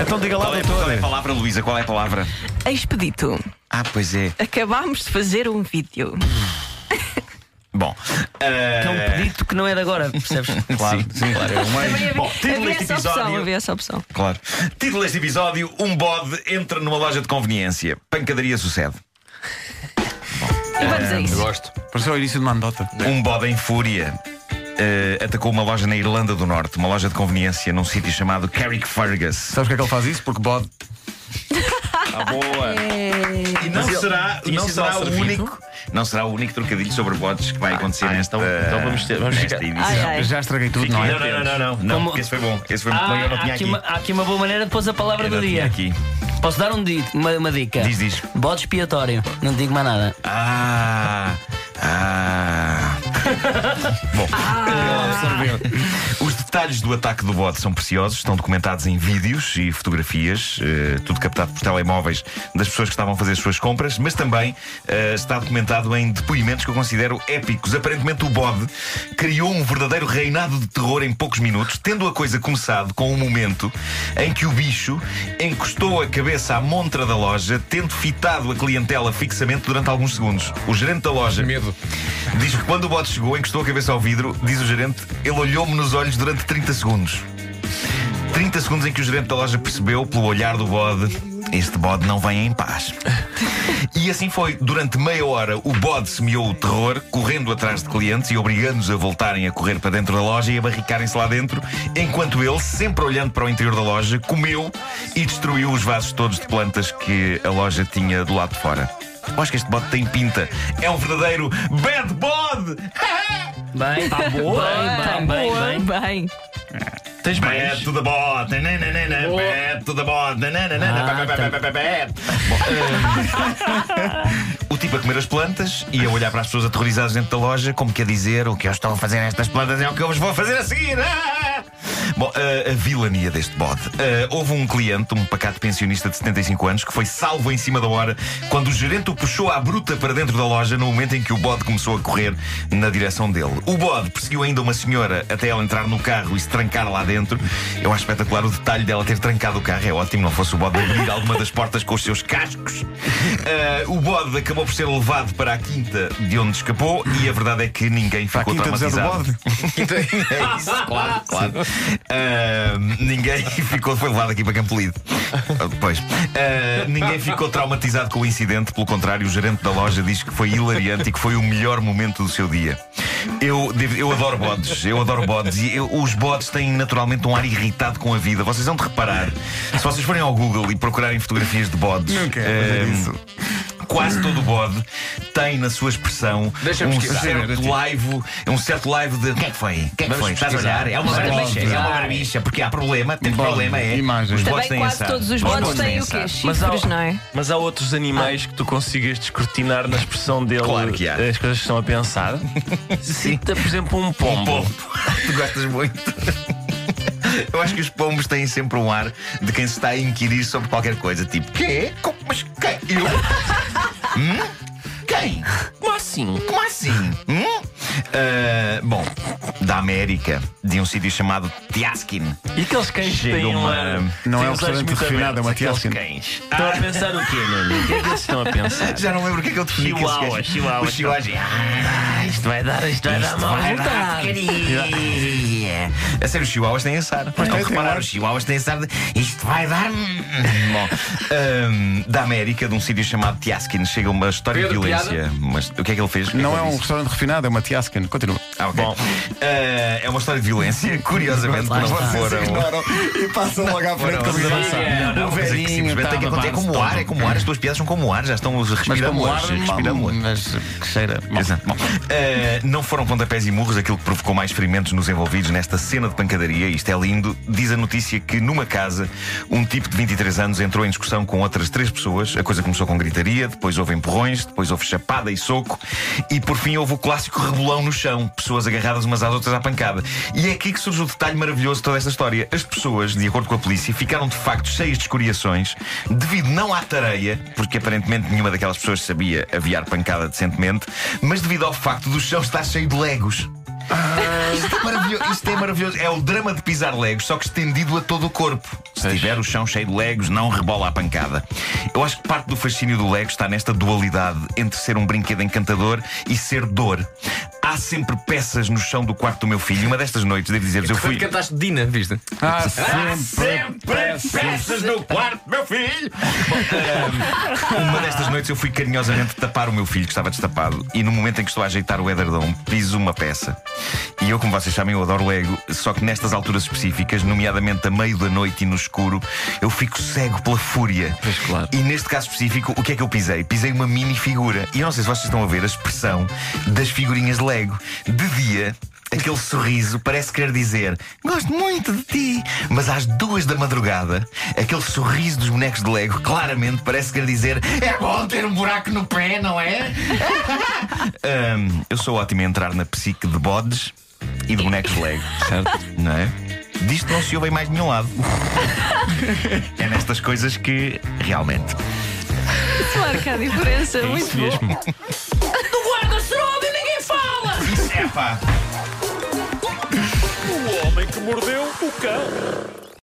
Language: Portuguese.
Então diga lá, Qual é, qual é a palavra, Luísa? Qual é a palavra? Expedito. Ah, pois é. Acabámos de fazer um vídeo. Bom. É um eh, pedido que não é de agora, percebes? Claro, sim, claro. É. Também Bom, título havia deste essa opção, episódio. havia essa opção. Claro. Título deste episódio: Um bode entra numa loja de conveniência. Pancadaria sucede. E vamos a isso. Gosto. Pareceu o início de uma anedota. Um bode em fúria. Eh, atacou uma loja na Irlanda do Norte, uma loja de conveniência num sítio chamado Carrickfergus. Sabes porque é que ele faz isso? Porque bode. Ah, boa. E não Mas será, não será o único, não será o único trocadilho sobre bodes que vai acontecer ah, nesta, então- então vamos ter- vamos nesta edição. Ai, ai. Já estraguei tudo, não Não, é? não, não, não, não, não, Como- porque esse foi bom. Esse foi muito bom, Ah, eu não há, tinha aqui aqui. uma, há aqui uma boa maneira de pôr a palavra Eu do dia. aqui. Posso dar um di- uma, uma dica? Diz, diz. Bode expiatório. Não digo mais nada. Ah, ah. Bom, os detalhes do ataque do bode são preciosos, estão documentados em vídeos e fotografias, eh, tudo captado por telemóveis das pessoas que estavam a fazer as suas compras, mas também eh, está documentado em depoimentos que eu considero épicos. Aparentemente, o bode criou um verdadeiro reinado de terror em poucos minutos, tendo a coisa começado com um momento em que o bicho encostou a cabeça à montra da loja, tendo fitado a clientela fixamente durante alguns segundos. O gerente da loja Medo. diz que quando o bode chegou, encostou a cabeça ao vidro, diz o gerente, ele olhou-me nos olhos durante 30 segundos. 30 segundos em que o gerente da loja percebeu, pelo olhar do bode, este bode não vem em paz. E assim foi. Durante meia hora, o bode semeou o terror, correndo atrás de clientes e obrigando-os a voltarem a correr para dentro da loja e a barricarem-se lá dentro, enquanto ele, sempre olhando para o interior da loja, comeu e destruiu os vasos todos de plantas que a loja tinha do lado de fora. Eu acho que este bode tem pinta. É um verdadeiro bad bode! Bem, tá boa. Bem, bem, bem, Boa, bem. bem. Tens Bad mais? to the bot, bad to the bot, nananana, Ah, ba- ba- ba- ba- ba- bad. Bom, eh, O tipo a comer as plantas e a olhar para as pessoas aterrorizadas dentro da loja, como que a dizer: o que eu estou a fazer nestas plantas é o que eu vos vou fazer a seguir. Ah! Bom, eh, a vilania deste bode. Eh, houve um cliente, um pacato pensionista de 75 anos, que foi salvo em cima da hora quando o gerente o puxou à bruta para dentro da loja no momento em que o bode começou a correr na direção dele. O bode perseguiu ainda uma senhora até ela entrar no carro e se trancar lá dentro. Eu acho espetacular o detalhe dela ter trancado o carro. É ótimo, não fosse o bode abrir alguma das portas com os seus cascos. Eh, o bode acabou por ser levado para a quinta de onde escapou e a verdade é que ninguém a ficou quinta do traumatizado. bode. É isso, claro, claro. Ah, ninguém ficou, foi levado aqui para Campolide. Ah, Pois. Ah, ninguém ficou traumatizado com o incidente, pelo contrário, o gerente da loja diz que foi hilariante e que foi o melhor momento do seu dia. Eu, eu adoro bodes, eu adoro bodes e eu- os bodes têm naturalmente um ar irritado com a vida. Vocês vão de reparar, se vocês forem ao Google e procurarem fotografias de bodes, Não quero fazer ah, isso. Quase todo bode tem na sua expressão Deixa-me um pesquisar. certo live, um certo live de. O que é que foi? O que é que Vamos foi? Estás a pesquisar. olhar? É uma Vamos barbicha, é pesquisar. uma barbicha, porque há problema, tem Bode, problema, é. imagens. Os bodes Também têm quase essa- todos os bodes bodes têm o essa- quê? Mas há- Chifres, não é? Mas há outros animais que tu consigas descortinar na expressão dele Claro que há. as coisas que estão a pensar. Cita, por exemplo, um pombo. Pombo. tu gostas muito. Eu acho que os pombos têm sempre um ar de quem se está a inquirir sobre qualquer coisa. Tipo, quê? Como, mas quem? Eu? Hum? Quem? Como assim? Como assim? Hum? Ah, bom, da América, de um sítio chamado Tiaskin. E aqueles cães que Chega têm uma- uma. Não é um restaurante muito refinado, é uma Tiaskin. cães. Estão a pensar o quê, Nuno? O que é que eles estão a pensar? Já não lembro o que é que eu defini Chihuahua, chihuahua. Chihuahua. Isto vai dar, isto vai dar mal vai dar. A sério, os chihuahuas têm esse ar. Não tem, tem repararam, ar. os chihuahuas têm esse ar de isto vai dar. Bom, ahm, da América, de um sítio chamado Tiaskin, chega uma história Pedro, de violência. Mas o que é que ele fez? É Não é ele um disse? restaurante refinado, é uma Tiaskin. Continua. Ah, ok. Bom. Ah, é uma história de violência, curiosamente, não foram. e passam logo à frente avançar. Não, não, mas é que simplesmente tem que acontecer. É como o ar, é como ar, as tuas piadas são como o ar, já estão respirando ar, hoje. mas que cheira. Bom, eh, não foram pontapés e murros aquilo que provocou mais ferimentos nos envolvidos nesta cena de pancadaria. Isto é lindo. Diz a notícia que numa casa, um tipo de 23 anos entrou em discussão com outras três pessoas. A coisa começou com gritaria, depois houve empurrões, depois houve chapada e soco e por fim houve o clássico rebolão no chão. Pessoas agarradas umas às outras à pancada. E é aqui que surge o detalhe maravilhoso de toda esta história. As pessoas, de acordo com a polícia, ficaram de facto cheias de escoriações devido não à tareia, porque aparentemente nenhuma daquelas pessoas sabia aviar pancada decentemente, mas devido ao facto do chão estar cheio de legos. Isto é maravilhoso. Isto é maravilhoso. É o drama de pisar legos, só que estendido a todo o corpo. Se tiver o chão cheio de legos, não rebola a pancada. Eu acho que parte do fascínio do Lego está nesta dualidade entre ser um brinquedo encantador e ser dor. Há sempre peças no chão do quarto do meu filho. E uma destas noites, devo dizer-vos, eu Foi fui. que cantaste Dina, viste? Há sempre. peças no quarto, meu filho! Uma destas noites eu fui carinhosamente tapar o meu filho que estava destapado e no momento em que estou a ajeitar o edredom, piso uma peça. E eu, como vocês sabem, eu adoro Lego, só que nestas alturas específicas, nomeadamente a meio da noite e no escuro, eu fico cego pela fúria. Pois claro. E neste caso específico, o que é que eu pisei? Pisei uma mini figura. E eu não sei se vocês estão a ver a expressão das figurinhas de Lego. De dia. Aquele sorriso parece querer dizer Gosto muito de ti Mas às duas da madrugada Aquele sorriso dos bonecos de Lego Claramente parece querer dizer É bom ter um buraco no pé, não é? Ahm, eu sou ótimo a entrar na psique de bodes E de bonecos de Lego Certo. Não é? Disto não se ouve em mais nenhum lado É nestas coisas que Realmente Isso marca a diferença. Muito Isso bom. mesmo. Pá O homem que mordeu o cão.